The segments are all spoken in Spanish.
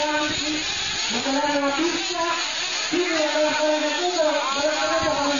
Thank you.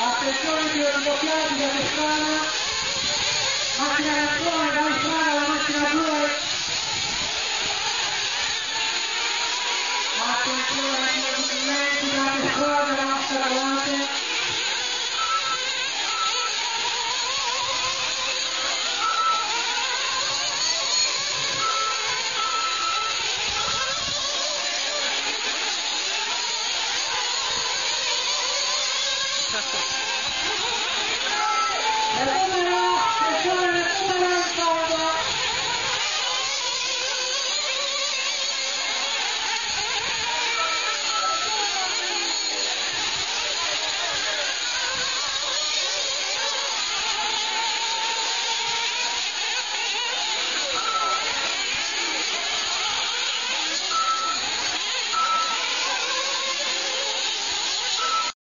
Atención, biología, biología, máquina de la Texas.